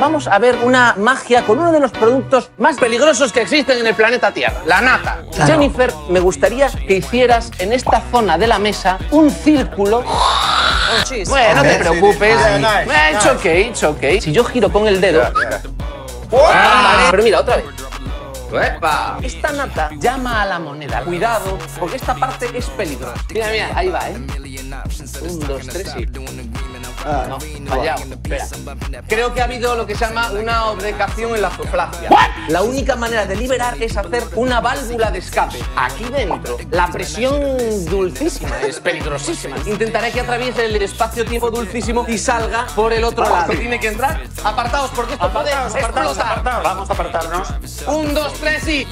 Vamos a ver una magia con uno de los productos más peligrosos que existen en el planeta Tierra, la nata. Jennifer, me gustaría que hicieras en esta zona de la mesa un círculo. Bueno, no te preocupes. Eh, It's okay, it's okay. Si yo giro con el dedo. Ah, Pero mira, otra vez. ¡Epa! Esta nata llama a la moneda. Cuidado, porque esta parte es peligrosa. Mira, mira, ahí va, ¿eh? Un, dos, tres y... No, fallado. Espera. Creo que ha habido lo que se llama una obdecación en la zooflagia. La única manera de liberar es hacer una válvula de escape. Aquí dentro, la presión dulcísima es peligrosísima. Intentaré que atraviese el espacio-tiempo dulcísimo y salga por el otro lado. Tiene que entrar. Apartaos, porque esto puede explotar. Vamos a apartarnos. Un, dos, tres y...